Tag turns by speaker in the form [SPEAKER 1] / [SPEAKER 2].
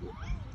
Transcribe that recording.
[SPEAKER 1] Wow.